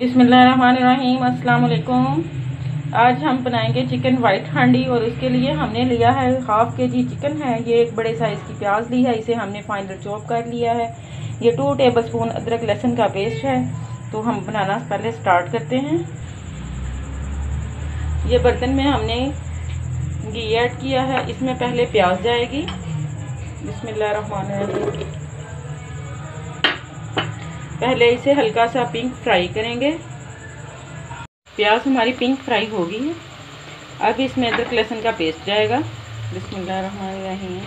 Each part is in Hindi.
बिसमीम अस्सलाम आज हम बनाएँगे चिकन वाइट हांडी और इसके लिए हमने लिया है हाफ़ के जी चिकन है। ये एक बड़े साइज़ की प्याज ली है, इसे हमने फाइनल चॉप कर लिया है। ये टू टेबल स्पून अदरक लहसुन का पेस्ट है। तो हम बनाना पहले स्टार्ट करते हैं। ये बर्तन में हमने घी ऐड किया है। इसमें पहले प्याज जाएगी। बिस्मिल्लाह पहले इसे हल्का सा पिंक फ्राई करेंगे। प्याज हमारी पिंक फ्राई होगी है। अब इसमें अदरक लहसुन का पेस्ट जाएगा। बिस्मिल्लाहिर्रहमानिर्रहीम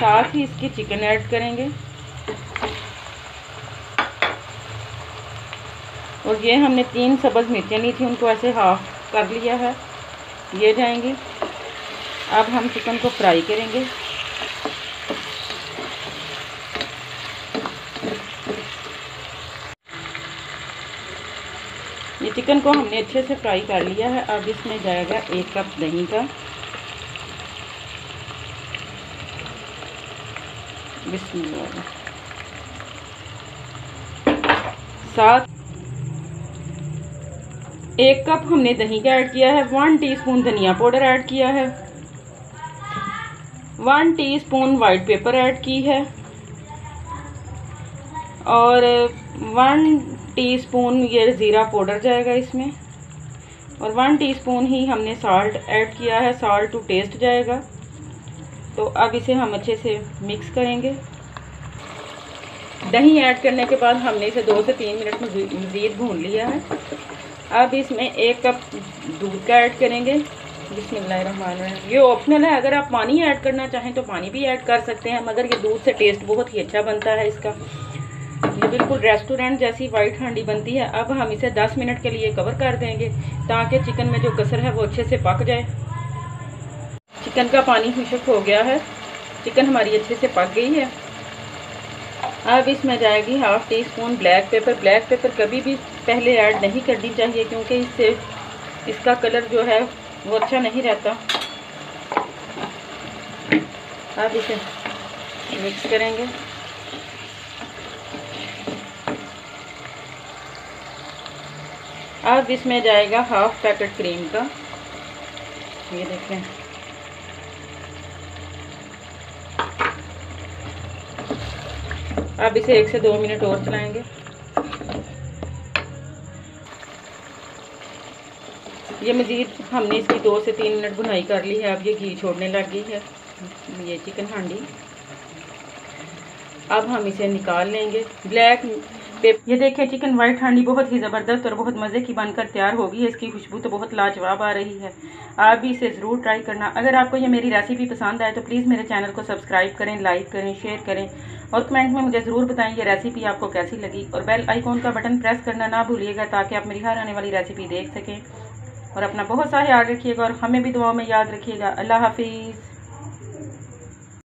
साथ ही इसके चिकन ऐड करेंगे। और ये हमने तीन सब्ज़ मिर्चें ली थी, उनको ऐसे हाफ़ कर लिया है। ये जाएँगे। अब हम चिकन को फ्राई करेंगे। चिकन को हमने अच्छे से फ्राई कर लिया है। अब इसमें जाएगा एक कप दही का। साथ एक कप हमने दही का ऐड किया है। वन टीस्पून धनिया पाउडर ऐड किया है। One teaspoon white pepper add की है। और वन टीस्पून ये ज़ीरा पाउडर जाएगा इसमें। और वन टीस्पून ही हमने साल्ट ऐड किया है साल्ट टू टेस्ट जाएगा। तो अब इसे हम अच्छे से मिक्स करेंगे। दही ऐड करने के बाद हमने इसे दो से तीन मिनट में मज़ीद भून लिया है। अब इसमें एक कप दूध का ऐड करेंगे। बिस्मिल्लाहिर्रहमानिर्रहीम। ये ऑप्शनल है, अगर आप पानी ऐड करना चाहें तो पानी भी ऐड कर सकते हैं, मगर ये दूध से टेस्ट बहुत ही अच्छा बनता है इसका। बिल्कुल रेस्टोरेंट जैसी वाइट हांडी बनती है। अब हम इसे 10 मिनट के लिए कवर कर देंगे ताकि चिकन में जो कसर है वो अच्छे से पक जाए। चिकन का पानी खुशक हो गया है। चिकन हमारी अच्छे से पक गई है। अब इसमें जाएगी half teaspoon black pepper. Black pepper कभी भी पहले ऐड नहीं करनी चाहिए क्योंकि इससे इसका कलर जो है वो अच्छा नहीं रहता। अब इसे मिक्स करेंगे। अब इसमें जाएगा हाफ़ पैकेट क्रीम का। ये देखें। अब इसे एक से दो मिनट और चलाएँगे। ये मज़ीद हमने इसकी दो से तीन मिनट बुनाई कर ली है, अब ये घी छोड़ने लग गई है। ये चिकन हांडी। अब हम इसे निकाल लेंगे। ब्लैक ये देखें, चिकन वाइट हांडी बहुत ही ज़बरदस्त और बहुत मज़े की बनकर तैयार होगी। इसकी खुशबू तो बहुत लाजवाब आ रही है। आप भी इसे ज़रूर ट्राई करना। अगर आपको ये मेरी रेसिपी पसंद आए तो प्लीज़ मेरे चैनल को सब्सक्राइब करें लाइक करें शेयर करें और कमेंट में मुझे ज़रूर बताएँ ये रेसिपी आपको कैसी लगी। और बेल आइकॉन का बटन प्रेस करना ना भूलिएगा, ताकि आप मेरी हर आने वाली रेसिपी देख सकें। और अपना बहुत सा याद रखिएगा और हमें भी दुआओं में याद रखिएगा। अल्लाह हाफिज़।